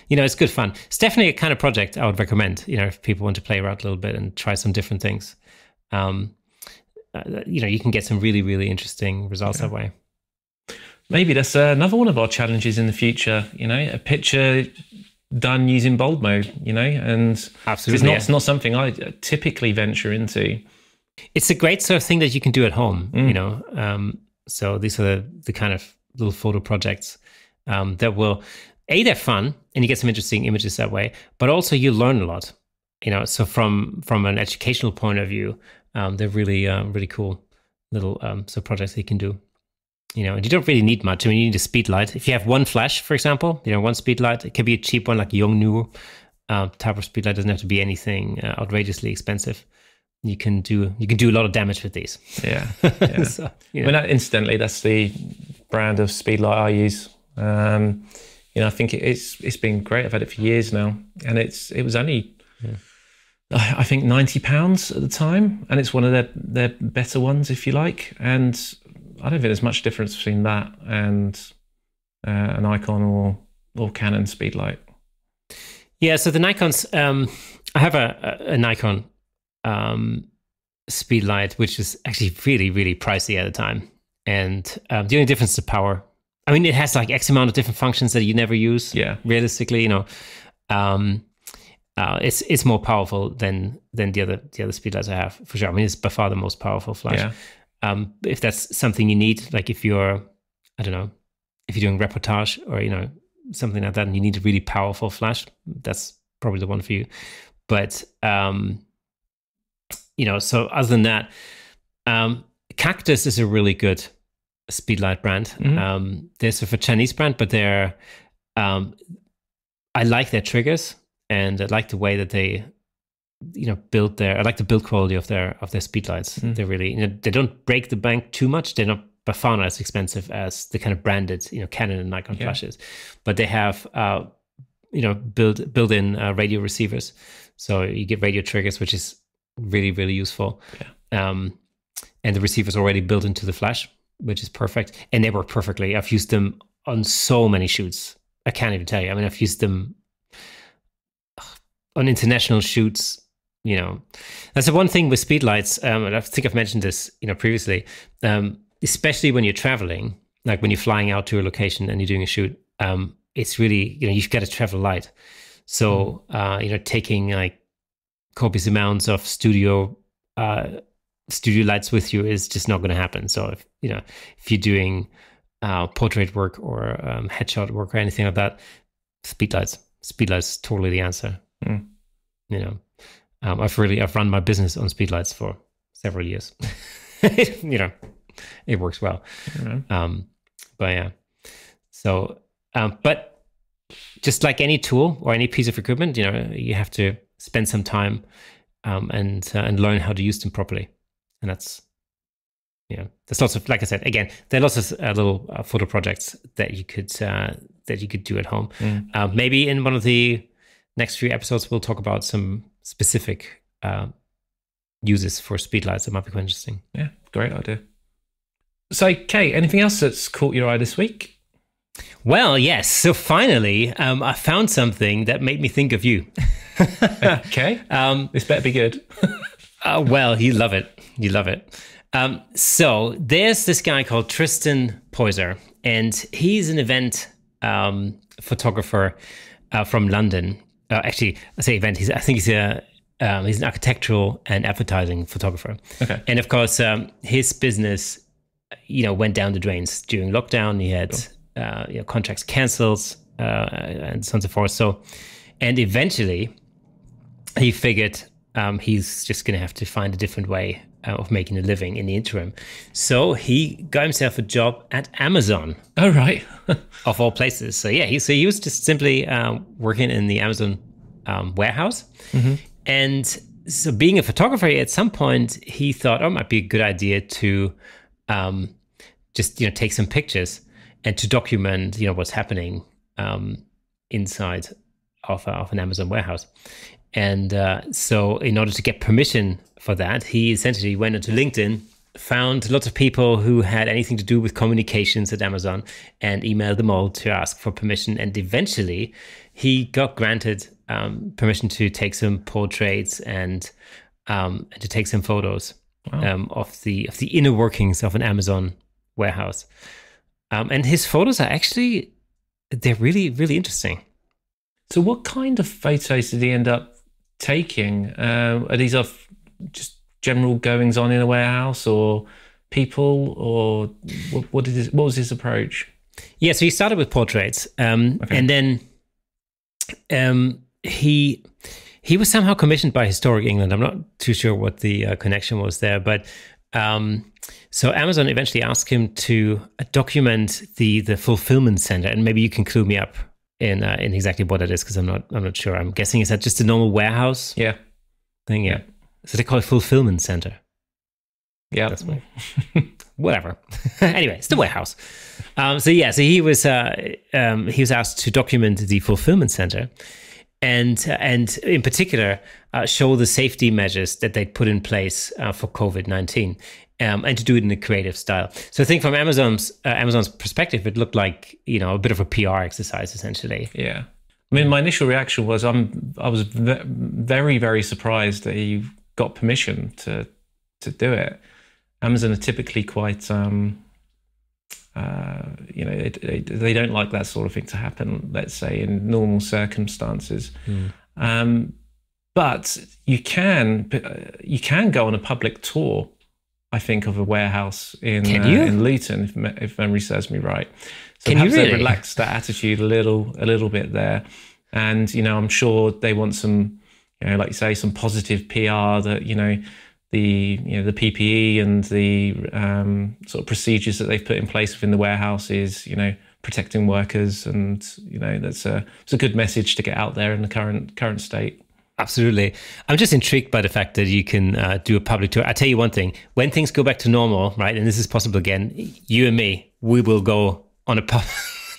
you know, it's good fun. It's definitely a kind of project I would recommend. You know, if people want to play around a little bit and try some different things, um, uh, you know, you can get some really, really interesting results yeah. that way. Maybe that's uh, another one of our challenges in the future. You know, a picture done using bulb mode. You know, and absolutely, it's not, yeah. it's not something I typically venture into. It's a great sort of thing that you can do at home. Mm. You know, um, so these are the, the kind of little photo projects um, that will a they're fun and you get some interesting images that way, but also you learn a lot. You know, so from from an educational point of view, um, they're really uh, really cool little um, so projects that you can do. You know, and you don't really need much. I mean, you need a speed light. If you have one flash, for example, you know, one speed light, it can be a cheap one like Yongnuo uh, type of speed light. Doesn't have to be anything uh, outrageously expensive you can do you can do a lot of damage with these. Yeah. yeah. so, you know. I mean, incidentally, that's the brand of speedlight I use. Um, you know, I think it's it's been great. I've had it for years now, and it's it was only. Yeah. I think ninety pounds at the time, and it's one of their their better ones, if you like. And I don't think there's much difference between that and uh, an Nikon or or Canon Speedlight. Yeah, so the Nikon's, um, I have a, a, a Nikon um, Speedlight, which is actually really, really pricey at the time. And um, the only difference is the power. I mean, it has like X amount of different functions that you never use. Yeah. Realistically, you know, um, uh, it's it's more powerful than than the other the other speedlights I have for sure. I mean, it's by far the most powerful flash. Yeah. Um, if that's something you need, like if you're, I don't know, if you're doing reportage or you know something like that, and you need a really powerful flash, that's probably the one for you. But um, you know, so other than that, um, Cactus is a really good speedlight brand. Mm-hmm. Um, they're sort of a Chinese brand, but they're um, I like their triggers and I like the way that they you know build their I like the build quality of their of their speedlights. Mm-hmm. They're really you know they don't break the bank too much. They're not by far not as expensive as the kind of branded you know Canon and Nikon yeah. flashes, but they have uh, you know build built in uh, radio receivers. So you get radio triggers, which is really really useful. Yeah. Um, and the receiver's already built into the flash, which is perfect, and they work perfectly. I've used them on so many shoots. I can't even tell you. I mean, I've used them on international shoots. You know, that's the one thing with speedlights. Um, and I think I've mentioned this, you know, previously. Um, especially when you're traveling, like when you're flying out to a location and you're doing a shoot. Um, it's really, you know, you've got to travel light. So, mm. uh, you know, taking like copious amounts of studio uh, studio lights with you is just not going to happen. So if you know if you're doing uh, portrait work or um, headshot work or anything like that, speed lights, speedlights, speedlights, totally the answer. Mm. You know, um, I've really I've run my business on speedlights for several years. you know, it works well. Um, but yeah, so um, but just like any tool or any piece of equipment, you know, you have to spend some time um, and uh, and learn how to use them properly. And that's yeah, there's lots of like I said again, there are lots of uh, little uh, photo projects that you could uh, that you could do at home. Mm. Uh, maybe in one of the next few episodes, we'll talk about some specific uh, uses for speedlights that might be quite interesting. Yeah, great idea. So, Kate, anything else that's caught your eye this week? Well, yes. So finally, um, I found something that made me think of you. okay. Um, this better be good. uh, well, you love it. You love it. Um, so there's this guy called Tristan Poyser, and he's an event um, photographer uh, from London. Uh, actually, I say event. He's, I think he's a um, he's an architectural and advertising photographer. Okay. And of course, um, his business, you know, went down the drains during lockdown. He had uh, you know, contracts cancelled. uh, and so on and So, forth. So, and eventually, he figured um, he's just going to have to find a different way of making a living in the interim. So he got himself a job at Amazon. Oh right, of all places. So yeah, he so he was just simply um, working in the Amazon um, warehouse, mm-hmm. and so being a photographer, at some point he thought, oh, it might be a good idea to um, just you know take some pictures and to document you know what's happening um, inside of, uh, of an Amazon warehouse. And uh, so, in order to get permission for that, he essentially went into LinkedIn, found lots of people who had anything to do with communications at Amazon, and emailed them all to ask for permission. And eventually, he got granted um, permission to take some portraits and, um, to take some photos wow. um, of the of the inner workings of an Amazon warehouse. Um, and his photos are actually they're really really interesting. So, what kind of photos did he end up taking? Uh, are these of just general goings on in a warehouse, or people, or what? What, did his, what was his approach? Yeah, so he started with portraits, um, okay. and then um, he he was somehow commissioned by Historic England. I'm not too sure what the uh, connection was there, but um, so Amazon eventually asked him to document the the fulfillment center, and maybe you can clue me up in uh, in exactly what it is because I'm not I'm not sure. I'm guessing is that just a normal warehouse? Yeah. Thing, yeah. yeah. So they call it fulfillment center. Yeah, that's my whatever. anyway, it's the warehouse. Um, so yeah, so he was uh, um, he was asked to document the fulfillment center, and uh, and in particular uh, show the safety measures that they put in place uh, for COVID nineteen um, and to do it in a creative style. So I think from Amazon's uh, Amazon's perspective, it looked like you know a bit of a PR exercise essentially. Yeah, I mean, my initial reaction was I'm I was very very surprised that he got permission to to do it. Amazon are typically quite. Um, uh, you know, it, it, they don't like that sort of thing to happen. Let's say in normal circumstances, mm. um, but you can you can go on a public tour I think, of a warehouse in uh, in Luton, if, if, memory serves me right. So Can perhaps really? they relaxed that attitude a little a little bit there, and you know I'm sure they want some, you know, like you say, some positive PR that you know the you know the PPE and the um, sort of procedures that they've put in place within the warehouse is you know protecting workers, and you know that's a it's a good message to get out there in the current current state. Absolutely. I'm just intrigued by the fact that you can uh, do a public tour. I tell you one thing when things go back to normal, right, and this is possible again, you and me, we will go on a pub.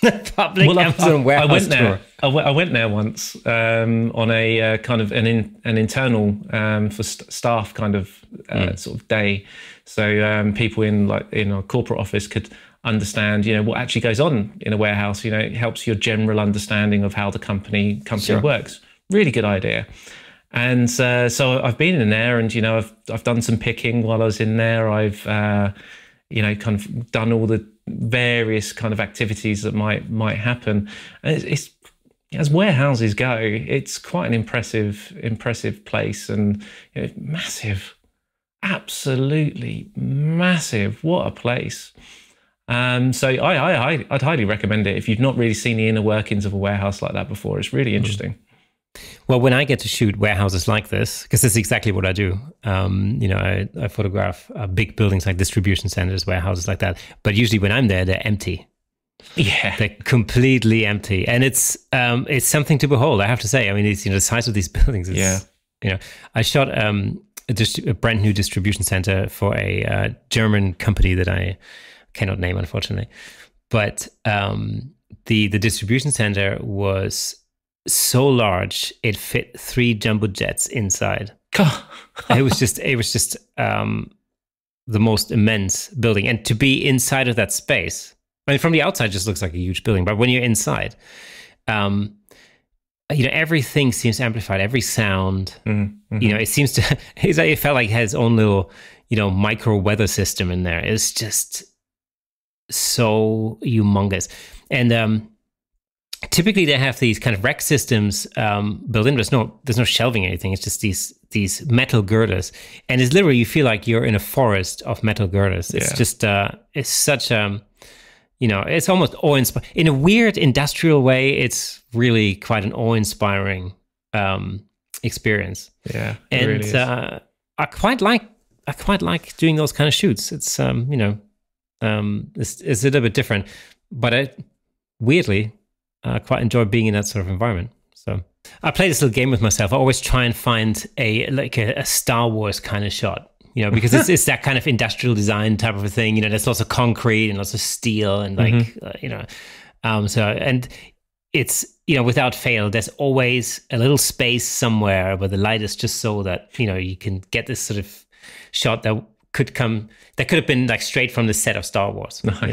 public well, Amazon I, warehouse I went tour. there. I, w- I went there once um, on a uh, kind of an in, an internal um, for st- staff kind of uh, mm. sort of day, so um, people in like in a corporate office could understand you know what actually goes on in a warehouse. You know, it helps your general understanding of how the company company sure. works really good idea. And uh, so I've been in there, and you know, I've I've done some picking while I was in there. I've uh, you know kind of done all the various kind of activities that might might happen. And it's, it's as warehouses go, it's quite an impressive impressive place, and you know, massive, absolutely massive. What a place! Um, so I, I, I'd highly recommend it if you've not really seen the inner workings of a warehouse like that before. It's really interesting. Mm. Well, when I get to shoot warehouses like this, because this is exactly what I do. Um, you know, I, I photograph uh, big buildings like distribution centers, warehouses like that. But usually, when I'm there, they're empty. Yeah, they're completely empty, and it's um, it's something to behold. I have to say. I mean, it's you know the size of these buildings. Is, yeah, you know, I shot um, a, dist- a brand new distribution center for a uh, German company that I cannot name, unfortunately. But um, the the distribution center was so large it fit three jumbo jets inside. it was just it was just um, the most immense building, and to be inside of that space. I mean, from the outside, just looks like a huge building, but when you're inside, um, you know, everything seems amplified. Every sound, mm-hmm. you know, it seems to. It felt like it has its own little, you know, micro weather system in there. It's just so humongous, and um, typically they have these kind of rack systems um, built in. There's no there's no shelving or anything. It's just these these metal girders, and it's literally you feel like you're in a forest of metal girders. It's yeah. just uh, it's such a you know, it's almost awe inspiring. In a weird industrial way, it's really quite an awe inspiring um, experience. Yeah, and really uh, I quite like I quite like doing those kind of shoots. It's um, you know, um, it's, it's a little bit different, but I weirdly I quite enjoy being in that sort of environment. So I play this little game with myself. I always try and find a like a, a Star Wars kind of shot. You know, because it's, it's that kind of industrial design type of a thing. You know, there's lots of concrete and lots of steel and like Mm-hmm. uh, you know, um. So and it's you know without fail there's always a little space somewhere where the light is just so that you know you can get this sort of shot that could come that could have been like straight from the set of Star Wars. you know.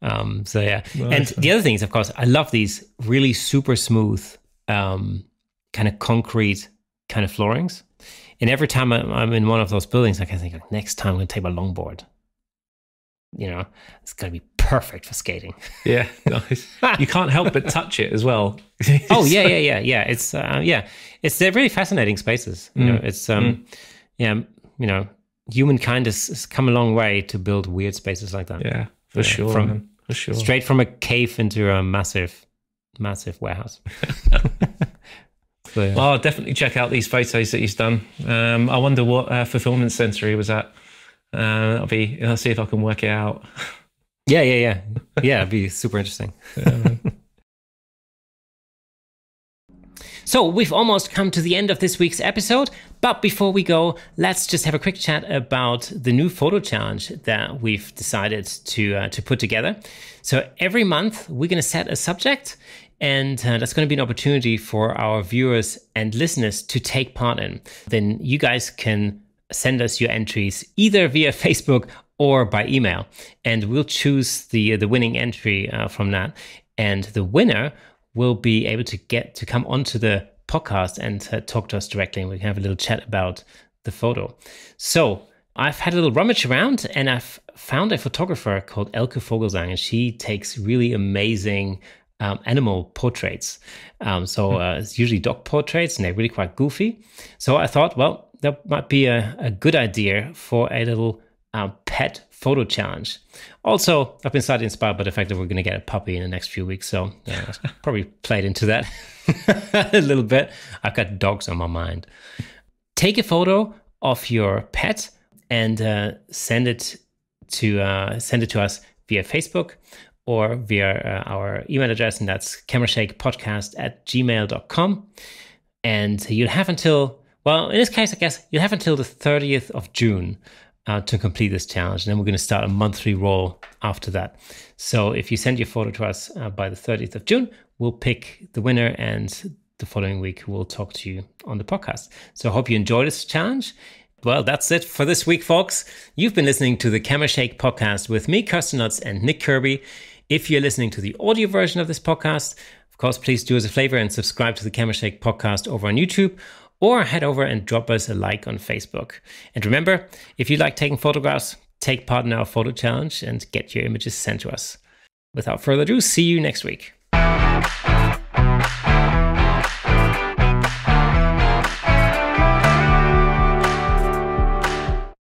Um, so yeah, and the other thing is, of course, I love these really super smooth, um, kind of concrete kind of floorings. And every time I'm, I'm in one of those buildings, I can think, like, next time I'm going to take my longboard. You know, it's going to be perfect for skating. Yeah, nice. you can't help but touch it as well. oh yeah, yeah, yeah, yeah. It's uh, yeah, it's they're really fascinating spaces. You know, it's um, yeah, you know, humankind has, has come a long way to build weird spaces like that. yeah, for sure. from- man, for sure. straight from a cave into a massive, massive warehouse. so, yeah. Well, I'll definitely check out these photos that he's done. Um, I wonder what uh, fulfillment center he was at. Uh, I'll be. I'll see if I can work it out. yeah, yeah, yeah, yeah. It'd be super interesting. So we've almost come to the end of this week's episode, but before we go, let's just have a quick chat about the new photo challenge that we've decided to uh, to put together. So every month we're going to set a subject, and uh, that's going to be an opportunity for our viewers and listeners to take part in. Then you guys can send us your entries either via Facebook or by email, and we'll choose the the winning entry uh, from that. And the winner will be able to get to come onto the podcast and uh, talk to us directly, and we can have a little chat about the photo. So I've had a little rummage around, and I've found a photographer called Elke Vogelsang, and she takes really amazing. Um, animal portraits. Um, so uh, it's usually dog portraits, and they're really quite goofy. So I thought, well, that might be a, a good idea for a little uh, pet photo challenge. Also, I've been slightly inspired by the fact that we're going to get a puppy in the next few weeks, so that's probably played into that a little bit. I've got dogs on my mind. Take a photo of your pet and uh, send it to uh, send it to us via Facebook or via uh, our email address, and that's camerashakepodcast at gmail.com. And you'll have until, well, in this case, I guess you'll have until the 30th of June uh, to complete this challenge. And then we're going to start a monthly roll after that. So if you send your photo to us uh, by the 30th of June, we'll pick the winner and the following week we'll talk to you on the podcast. So I hope you enjoy this challenge. Well, that's it for this week, folks. You've been listening to the Camera Shake podcast with me, Kersten Nuts, and Nick Kirby. If you're listening to the audio version of this podcast, of course, please do us a favor and subscribe to the Camera Shake podcast over on YouTube or head over and drop us a like on Facebook. And remember, if you like taking photographs, take part in our photo challenge and get your images sent to us. Without further ado, see you next week.